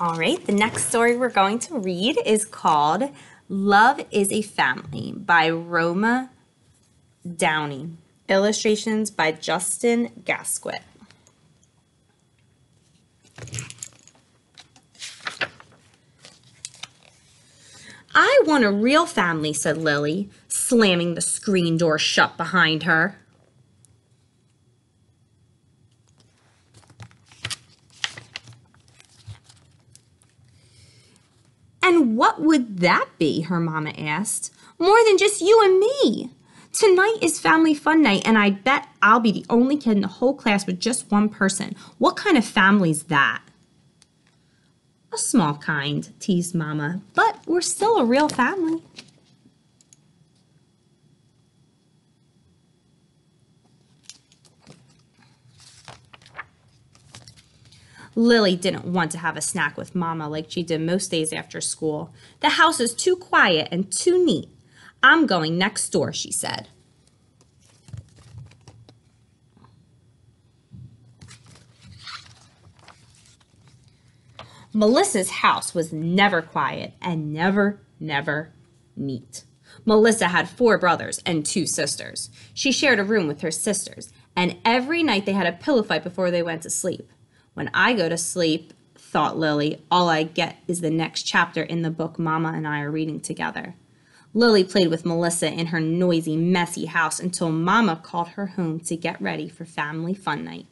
All right, the next story we're going to read is called Love is a Family by Roma Downey. Illustrations by Justin Gasquet. I want a real family, said Lily, slamming the screen door shut behind her. And what would that be? her mama asked. More than just you and me. Tonight is family fun night, and I bet I'll be the only kid in the whole class with just one person. What kind of family's that? A small kind, teased Mama, but we're still a real family. Lily didn't want to have a snack with Mama like she did most days after school. The house is too quiet and too neat. I'm going next door, she said. Melissa's house was never quiet and never, never neat. Melissa had four brothers and two sisters. She shared a room with her sisters, and every night they had a pillow fight before they went to sleep. When I go to sleep, thought Lily, all I get is the next chapter in the book Mama and I are reading together. Lily played with Melissa in her noisy, messy house until Mama called her home to get ready for family fun night.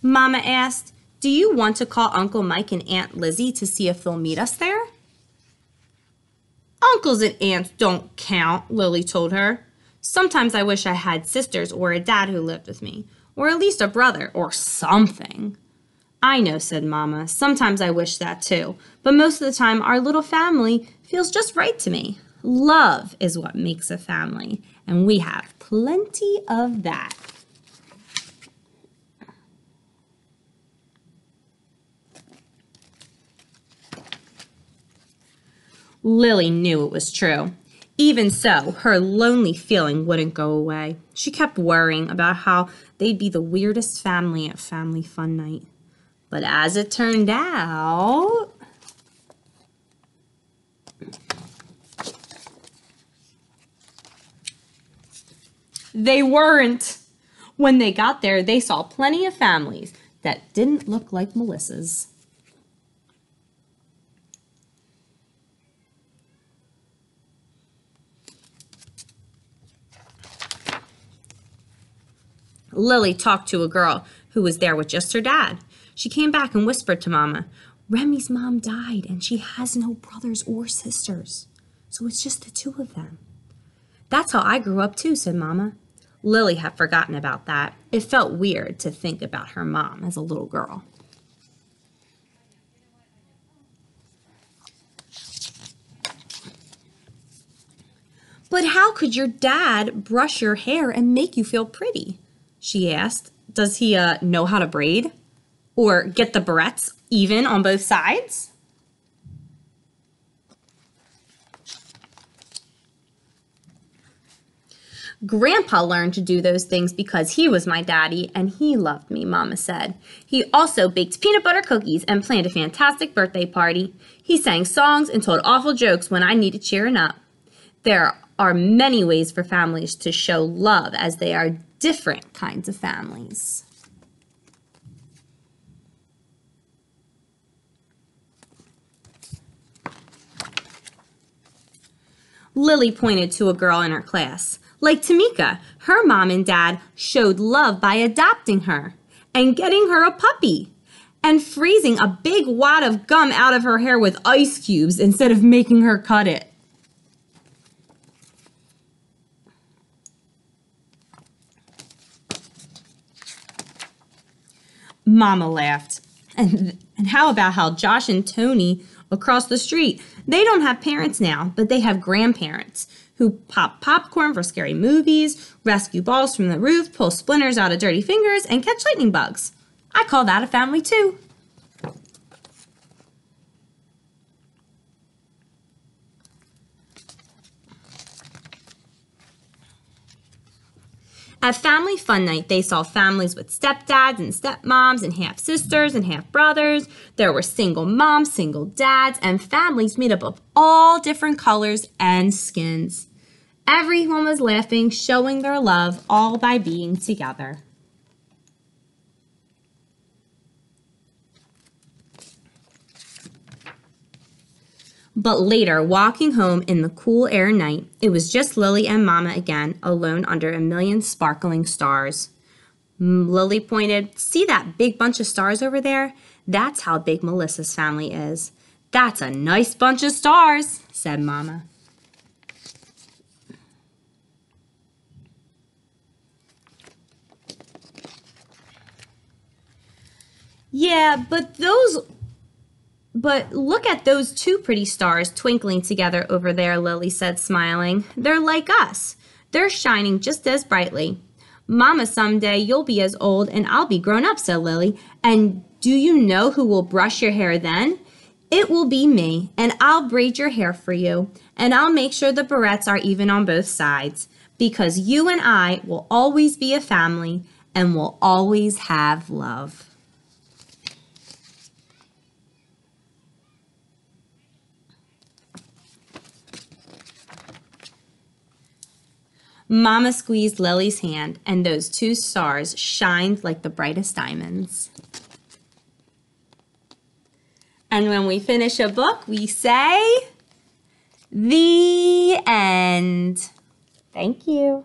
Mama asked, Do you want to call Uncle Mike and Aunt Lizzie to see if they'll meet us there? Uncles and aunts don't count, Lily told her. Sometimes I wish I had sisters or a dad who lived with me, or at least a brother or something. I know, said Mamma. Sometimes I wish that too, but most of the time our little family feels just right to me. Love is what makes a family, and we have plenty of that. Lily knew it was true. Even so, her lonely feeling wouldn't go away. She kept worrying about how they'd be the weirdest family at Family Fun Night. But as it turned out, they weren't. When they got there, they saw plenty of families that didn't look like Melissa's. Lily talked to a girl who was there with just her dad. She came back and whispered to Mama, Remy's mom died and she has no brothers or sisters. So it's just the two of them. That's how I grew up too, said Mama. Lily had forgotten about that. It felt weird to think about her mom as a little girl. But how could your dad brush your hair and make you feel pretty? She asked. Does he uh, know how to braid? Or get the barrettes even on both sides? Grandpa learned to do those things because he was my daddy and he loved me, Mama said. He also baked peanut butter cookies and planned a fantastic birthday party. He sang songs and told awful jokes when I needed cheering up. There are many ways for families to show love as they are different kinds of families. Lily pointed to a girl in her class. Like Tamika, her mom and dad showed love by adopting her and getting her a puppy and freezing a big wad of gum out of her hair with ice cubes instead of making her cut it. Mama laughed. And, and how about how Josh and Tony across the street, they don't have parents now, but they have grandparents who pop popcorn for scary movies, rescue balls from the roof, pull splinters out of dirty fingers, and catch lightning bugs. I call that a family too. At Family Fun Night, they saw families with stepdads and stepmoms and half sisters and half brothers. There were single moms, single dads, and families made up of all different colors and skins. Everyone was laughing, showing their love, all by being together. But later, walking home in the cool air night, it was just Lily and Mama again, alone under a million sparkling stars. Lily pointed, See that big bunch of stars over there? That's how big Melissa's family is. That's a nice bunch of stars, said Mama. Yeah, but those but look at those two pretty stars twinkling together over there, Lily said, smiling. They're like us. They're shining just as brightly. Mama, someday you'll be as old and I'll be grown up, said Lily. And do you know who will brush your hair then? It will be me, and I'll braid your hair for you, and I'll make sure the barrettes are even on both sides, because you and I will always be a family and will always have love. Mama squeezed Lily's hand, and those two stars shined like the brightest diamonds. And when we finish a book, we say, The end. Thank you.